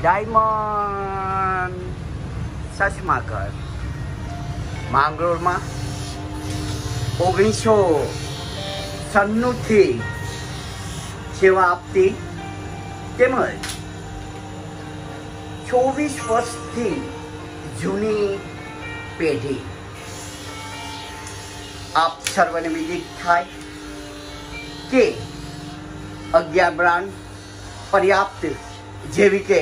Diamond સસમાઘર માંગરોળમાં ઓગણીસો સન્નુથી સેવા આપતી તેમજ ચોવીસ વર્ષથી જૂની પેઢી. આપ સર્વને વિદિત થાય કે અગિયાર બ્રાન્ડ પર્યાપ્ત જેવી કે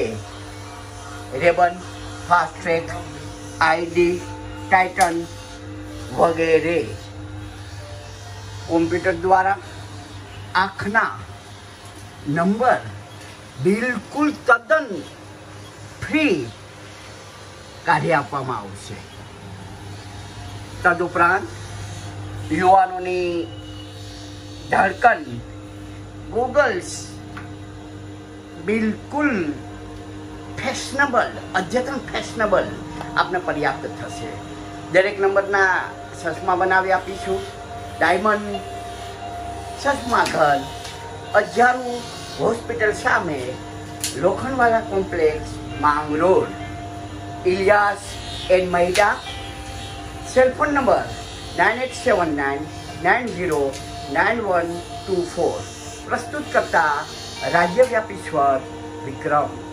Ray-Ban Fastrack ID Titan વગેરે. કોમ્પ્યુટર દ્વારા આંખના નંબર બિલકુલ તદ્દન ફ્રી કાઢી આપવામાં આવશે. તદુપરાંત યુવાનોની ધડકન ગૂગલ્સ બિલકુલ ફેશનેબલ અદ્યતન ફેશનેબલ આપને પર્યાપ્ત થશે. દરેક નંબરના ચશ્મા બનાવી આપીશું. ડાયમંડ, ચશ્મા ઘર અજારું હોસ્પિટલ સામે લોખંડવાલા કોમ્પ્લેક્સ, માંગ road, Ilyas and Mahida cellphone number nine eight seven nine nine zero nine one two four. પ્રસ્તુત કરતા રાજ્યવ્યાપી સ્વર વિક્રમ.